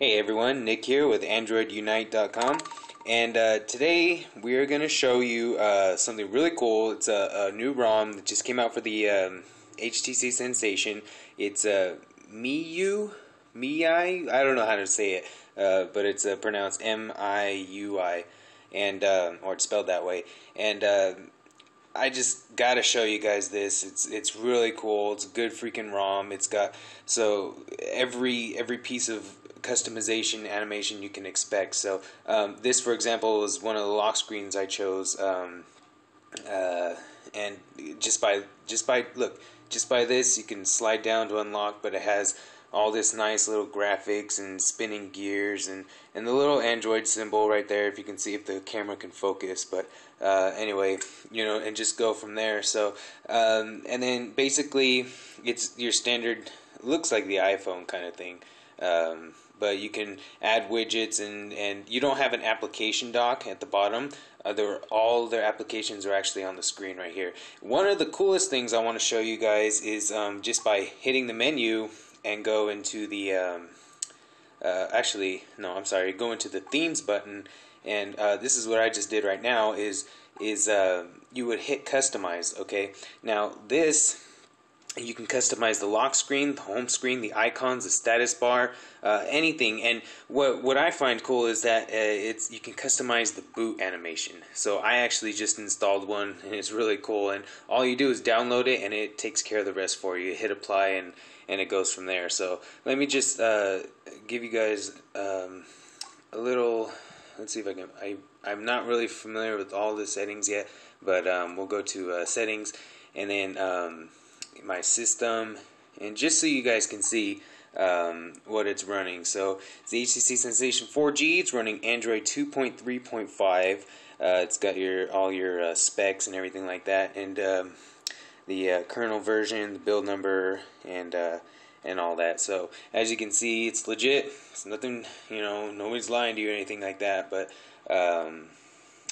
Hey everyone, Nick here with AndroidUnite.com, and uh, today we are going to show you uh, something really cool. It's a, a, new ROM that just came out for the um, HTC Sensation. It's a uh, Miui, Miui. I don't know how to say it, uh, but it's uh, pronounced M-I-U-I, and uh, or it's spelled that way. And uh, I just gotta show you guys this. It's it's really cool. It's a good freaking ROM. It's got so every every piece of customization animation you can expect. So um, this, for example, is one of the lock screens I chose, um, uh, and just by just by look, just by this, you can slide down to unlock, but it has all this nice little graphics and spinning gears and, and the little Android symbol right there if you can see if the camera can focus. But uh, anyway you know and just go from there. So um, and then basically it's your standard looks like the iPhone kind of thing um, but you can add widgets and, and you don't have an application dock at the bottom. Uh, all their applications are actually on the screen right here. One of the coolest things I want to show you guys is um, just by hitting the menu and go into the um, uh, actually no I'm sorry go into the themes button and uh, this is what I just did right now is is uh, you would hit customize okay now this you can customize the lock screen, the home screen, the icons, the status bar, uh, anything. And what what I find cool is that uh, it's you can customize the boot animation. So I actually just installed one, and it's really cool. And all you do is download it, and it takes care of the rest for you. Hit apply, and and it goes from there. So let me just uh, give you guys um, a little. Let's see if I can. I I'm not really familiar with all the settings yet, but um, we'll go to uh, settings, and then. Um, my system, and just so you guys can see um, what it's running. So it's the HTC Sensation 4G. It's running Android 2.3.5. Uh, it's got your all your uh, specs and everything like that, and um, the uh, kernel version, the build number, and uh, and all that. So as you can see, it's legit. It's nothing, you know, nobody's lying to you or anything like that. But um,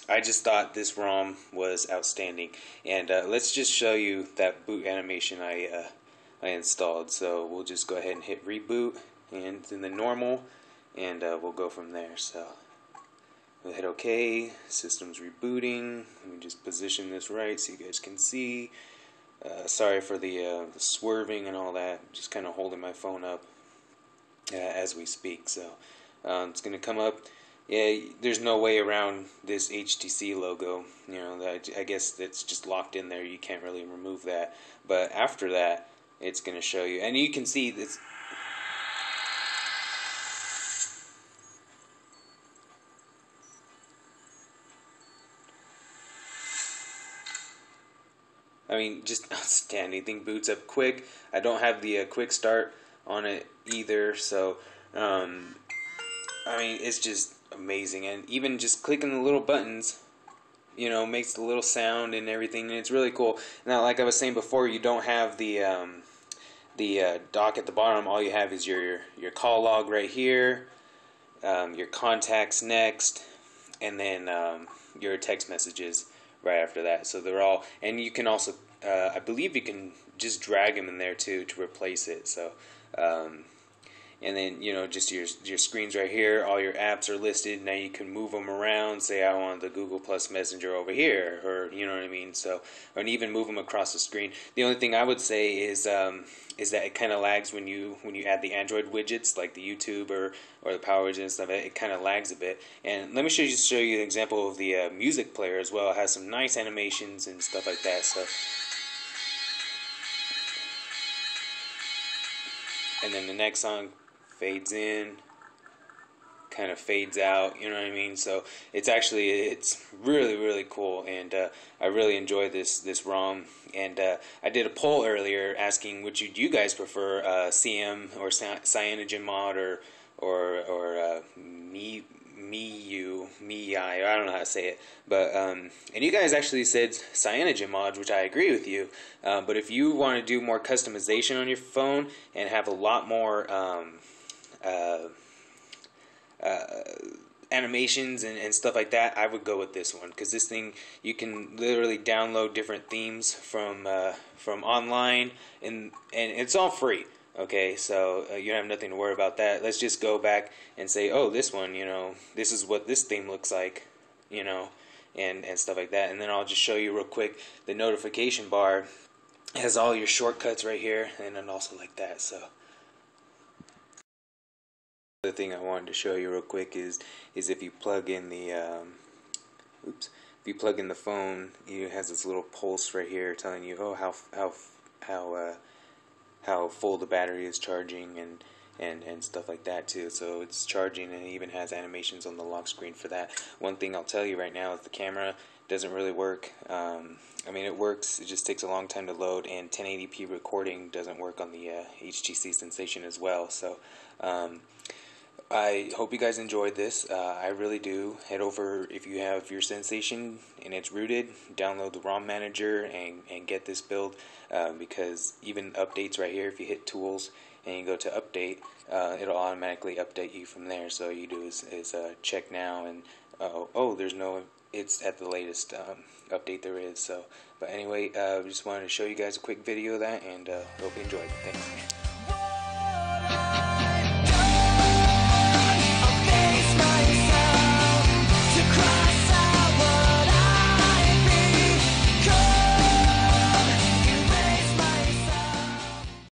I just thought this ROM was outstanding. And uh, let's just show you that boot animation I uh, I installed. So we'll just go ahead and hit reboot and then the normal, and uh, we'll go from there. So we'll hit OK. System's rebooting. Let me just position this right so you guys can see. Uh, sorry for the, uh, the, swerving and all that. Just kind of holding my phone up uh, as we speak. So um, it's going to come up yeah, there's no way around this HTC logo. You know, that I guess that's just locked in there. You can't really remove that. But after that, it's going to show you, and you can see this. I mean, just outstanding. Thing boots up quick. I don't have the uh, quick start on it either, so um, I mean, it's just amazing. And even just clicking the little buttons, you know, makes the little sound and everything, and it's really cool. Now, like I was saying before, you don't have the um, the uh, dock at the bottom. All you have is your your call log right here, um, your contacts next, and then um, your text messages right after that. So they're all, and you can also, uh, I believe, you can just drag them in there too to replace it. So um, and then you know just your your screens right here all your apps are listed. Now you can move them around. Say i want the google plus messenger over here or you know what i mean? So or even move them across the screen. The only thing i would say is um, is that it kind of lags when you when you add the android widgets like the youtube or or the power widget and stuff it, it kind of lags a bit. And let me show you show you an example of the uh, music player as well. It has some nice animations and stuff like that so. And then the next song fades in, kind of fades out. You know what I mean? So it's actually it's really really cool, and uh, I really enjoy this this ROM. And uh, I did a poll earlier asking which you, you guys prefer, uh, CM or Cyanogen mod or or or uh, me me you me I I don't know how to say it, but um, and you guys actually said cyanogen mods, which I agree with you. Uh, but if you want to do more customization on your phone and have a lot more um, uh, uh, animations and, and stuff like that, I would go with this one because this thing you can literally download different themes from uh, from online and and it's all free. Okay, so uh, you don't have nothing to worry about that. Let's just go back and say, oh, this one, you know, this is what this theme looks like, you know, and, and stuff like that. And then I'll just show you real quick the notification bar has all your shortcuts right here, and then also like that. So the thing I wanted to show you real quick is is if you plug in the um, oops if you plug in the phone it has this little pulse right here telling you oh how how how uh, how full the battery is charging and and and stuff like that too. So it's charging and it even has animations on the lock screen for that. One thing I'll tell you right now is the camera doesn't really work. Um, I mean it works it just takes a long time to load and 1080p recording doesn't work on the uh, HTC Sensation as well. So um, I hope you guys enjoyed this. Uh, I really do. Head over if you have your Sensation and it's rooted, download the ROM manager and, and get this build uh, because even updates right here, if you hit tools and you go to update, uh, it'll automatically update you from there. So you do is, is uh, check now and uh, oh, there's no, it's at the latest um, update there is. So, but anyway, uh, just wanted to show you guys a quick video of that and hope you enjoyed. Thanks.